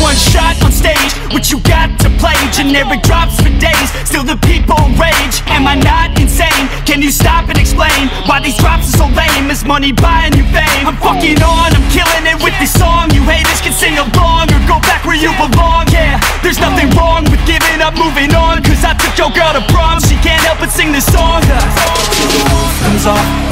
One shot on stage, what you got to play. Generic drops for days, still the people rage. Am I not insane? Can you stop and explain Why these drops are so lame? Is money buying you fame? I'm fucking on, I'm killing it with this song. You haters can sing along or go back where you belong. Yeah, there's nothing wrong with giving up, moving on. Cause I took your girl to prom, she can't help but sing this song. Comes off,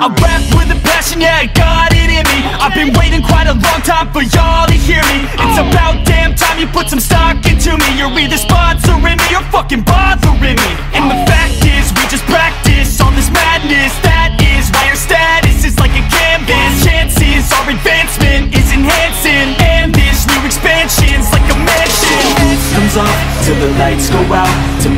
I rap with a passion, yeah, I got it in me. I've been waiting quite a long time for y'all to hear me. It's about damn time you put some stock into me. You're either sponsoring me or fucking bothering me. And the fact is, we just practice all this madness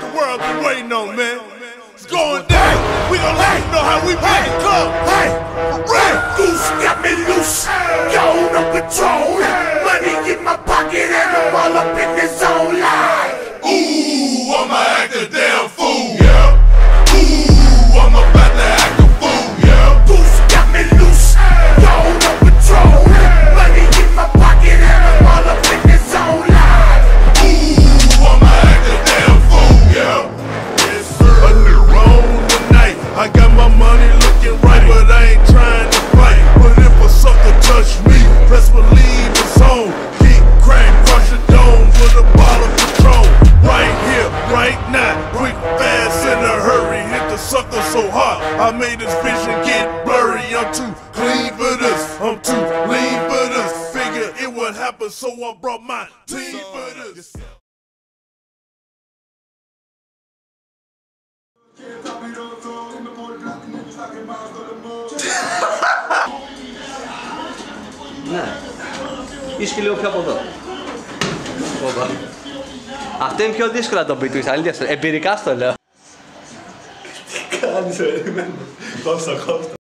The world been waiting on, man? It's going down. We gonna let you know how we make it come. Hey, right. Goose got me loose, gone up control. Money in my pocket and fast in a hurry, hit the sucker so hard, I made this vision get blurry. I'm too clean for this, I'm too lean for this. Figure it would happen, so I brought my team for this. Nej. Vi skulle åka båda. Båda. Αυτό είναι πιο δύσκολο να το πει του αλήθεια. Εμπειρικά στο λέω. Τι κάνεις ρε, τόσο κόφτα.